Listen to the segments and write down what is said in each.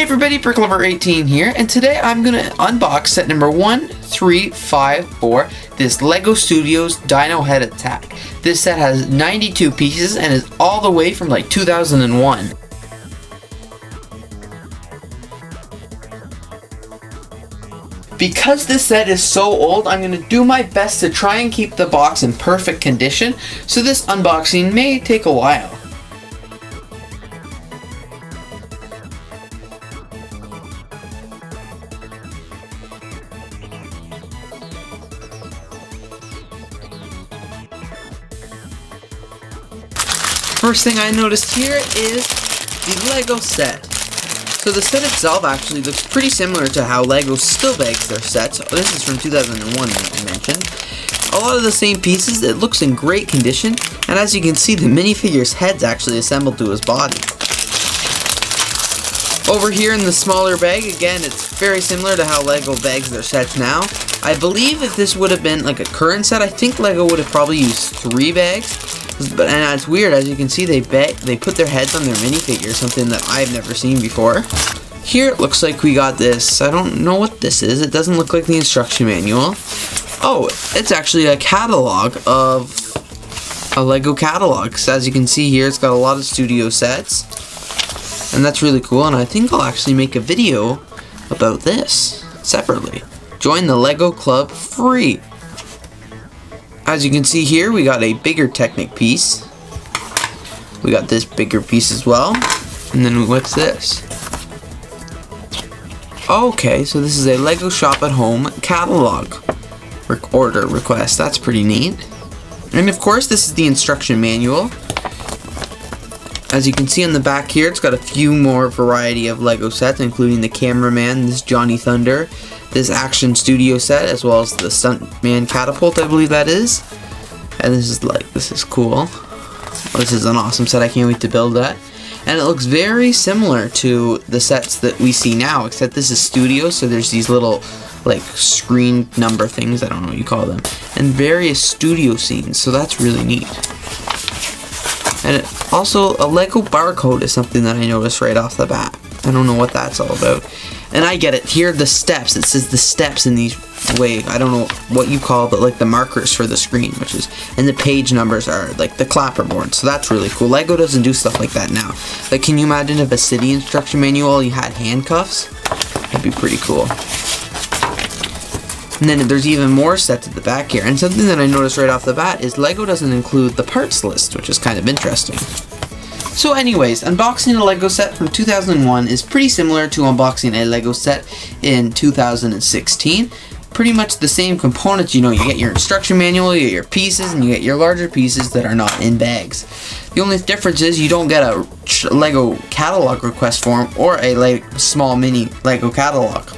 Hey everybody, BrickLover18 here, and today I'm going to unbox set number 1354, this LEGO Studios Dino Head Attack. This set has 92 pieces and is all the way from like 2001. Because this set is so old, I'm going to do my best to try and keep the box in perfect condition, so this unboxing may take a while. First thing I noticed here is the Lego set. So the set itself actually looks pretty similar to how LEGO still makes their sets. Oh, this is from 2001 I mentioned. A lot of the same pieces, it looks in great condition, and as you can see the minifigure's head's actually assembled to his body. Over here in the smaller bag, again, it's very similar to how LEGO bags their sets now. I believe if this would have been like a current set, I think LEGO would have probably used three bags. But and it's weird, as you can see, they bet they put their heads on their minifigure, something that I've never seen before. Here it looks like we got this. I don't know what this is. It doesn't look like the instruction manual. Oh, it's actually a catalog of a Lego catalog. So as you can see here, it's got a lot of studio sets. And that's really cool, and I think I'll actually make a video about this separately. Join the LEGO Club free. As you can see here, we got a bigger Technic piece. We got this bigger piece as well. And then what's this? Okay, so this is a Lego Shop at Home catalog order request. That's pretty neat. And of course, this is the instruction manual. As you can see on the back here, it's got a few more variety of Lego sets, including the cameraman, this Johnny Thunder, this action studio set, as well as the stuntman catapult, I believe that is. And this is like, this is cool. This is an awesome set, I can't wait to build that. And it looks very similar to the sets that we see now, except this is studio, so there's these little like screen number things, I don't know what you call them, and various studio scenes, so that's really neat. And also, a Lego barcode is something that I noticed right off the bat. I don't know what that's all about. And I get it. Here are the steps. It says the steps in these way. I don't know what you call, but like the markers for the screen, which is, and the page numbers are like the clapperboard. So that's really cool. Lego doesn't do stuff like that now. Like, can you imagine if a city instruction manual you had handcuffs? That'd be pretty cool. And then there's even more sets at the back here. And something that I noticed right off the bat is LEGO doesn't include the parts list, which is kind of interesting. So anyways, unboxing a LEGO set from 2001 is pretty similar to unboxing a LEGO set in 2016. Pretty much the same components, you know, you get your instruction manual, you get your pieces, and you get your larger pieces that are not in bags. The only difference is you don't get a LEGO catalog request form or a small mini LEGO catalog.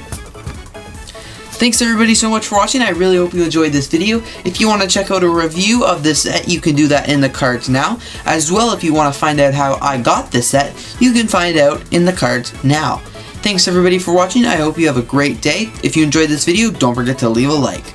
Thanks everybody so much for watching. I really hope you enjoyed this video. If you want to check out a review of this set, you can do that in the cards now. As well, if you want to find out how I got this set, you can find out in the cards now. Thanks everybody for watching. I hope you have a great day. If you enjoyed this video, don't forget to leave a like.